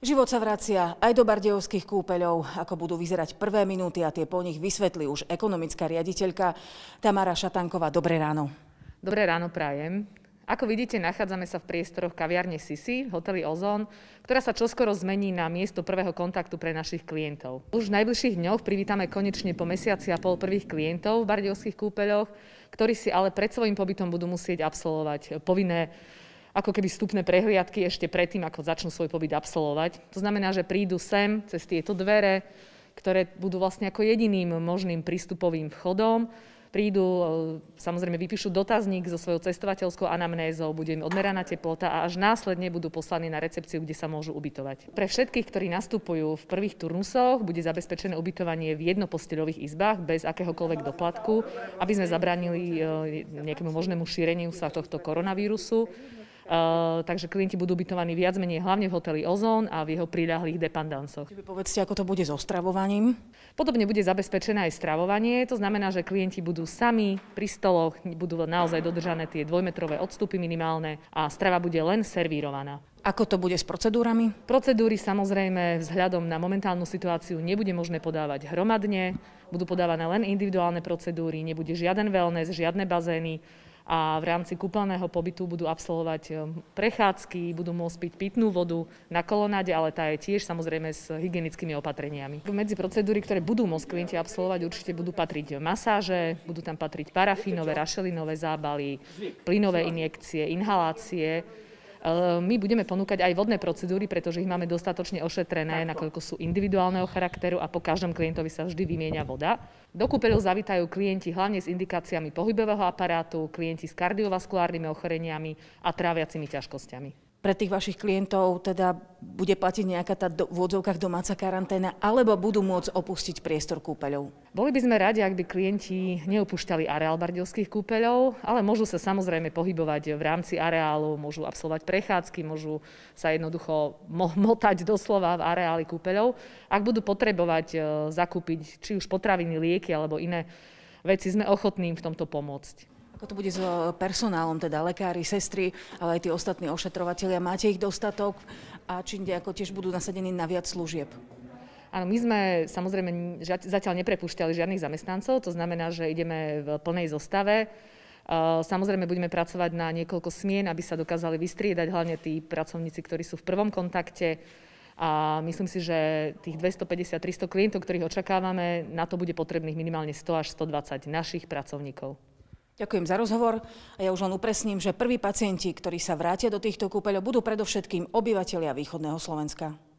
Život sa vracia aj do bardejovských kúpeľov, ako budú vyzerať prvé minúty a tie po nich vysvetlí už ekonomická riaditeľka Tamara Šatanková. Dobré ráno. Dobré ráno prajem. Ako vidíte, nachádzame sa v priestoroch kaviarne Sisi, hoteli Ozon, ktorá sa čoskoro zmení na miesto prvého kontaktu pre našich klientov. Už v najbližších dňoch privítame konečne po mesiaci a pol prvých klientov v bardejovských kúpeľoch, ktorí si ale pred svojím pobytom budú musieť absolvovať povinné ako keby vstupné prehliadky ešte predtým, ako začnú svoj pobyt absolvovať. To znamená, že prídu sem cez tieto dvere, ktoré budú vlastne ako jediným možným prístupovým vchodom. Prídu, e, samozrejme vypíšu dotazník so svojou cestovateľskou anamnézou, bude im odmeraná teplota a až následne budú poslaní na recepciu, kde sa môžu ubytovať. Pre všetkých, ktorí nastupujú v prvých turnusoch, bude zabezpečené ubytovanie v jednoposteľových izbách bez akéhokoľvek doplatku, aby sme zabránili e, nejakému možnému šíreniu sa tohto koronavírusu. Uh, takže klienti budú bytovaní viac menej hlavne v hoteli Ozón a v jeho príľahlých depandancoch. Povedzte, ako to bude so stravovaním? Podobne bude zabezpečené aj stravovanie, to znamená, že klienti budú sami pri stoloch, budú naozaj dodržané tie dvojmetrové odstupy minimálne a strava bude len servírovaná. Ako to bude s procedúrami? Procedúry samozrejme vzhľadom na momentálnu situáciu nebude možné podávať hromadne, budú podávané len individuálne procedúry, nebude žiaden wellness, žiadne bazény, a v rámci kúpeľného pobytu budú absolvovať e, prechádzky, budú môcť piť pitnú vodu na kolonáde, ale tá je tiež samozrejme s hygienickými opatreniami. Medzi procedúry, ktoré budú môcť klienti absolvovať, určite budú patriť masáže, budú tam patriť parafínové, rašelinové zábaly, plynové injekcie, inhalácie, my budeme ponúkať aj vodné procedúry, pretože ich máme dostatočne ošetrené, nakoľko sú individuálneho charakteru a po každom klientovi sa vždy vymieňa voda. Do kúpeľov zavítajú klienti hlavne s indikáciami pohybového aparátu, klienti s kardiovaskulárnymi ochoreniami a tráviacimi ťažkosťami pre tých vašich klientov teda bude platiť nejaká tá do, v odzovkách domáca karanténa, alebo budú môcť opustiť priestor kúpeľov? Boli by sme radi, ak by klienti neopúšťali areál bardilských kúpeľov, ale môžu sa samozrejme pohybovať v rámci areálu, môžu absolvovať prechádzky, môžu sa jednoducho motať doslova v areáli kúpeľov. Ak budú potrebovať e, zakúpiť či už potraviny, lieky alebo iné veci, sme ochotní v tomto pomôcť. Ako to bude s personálom, teda lekári, sestry, ale aj tí ostatní ošetrovateľia? Máte ich dostatok a či ako tiež budú nasadení na viac služieb? Áno, my sme samozrejme zatiaľ neprepúšťali žiadnych zamestnancov, to znamená, že ideme v plnej zostave. Samozrejme budeme pracovať na niekoľko smien, aby sa dokázali vystriedať hlavne tí pracovníci, ktorí sú v prvom kontakte. A myslím si, že tých 250-300 klientov, ktorých očakávame, na to bude potrebných minimálne 100 až 120 našich pracovníkov. Ďakujem za rozhovor a ja už len upresním, že prví pacienti, ktorí sa vrátia do týchto kúpeľov, budú predovšetkým obyvateľia východného Slovenska.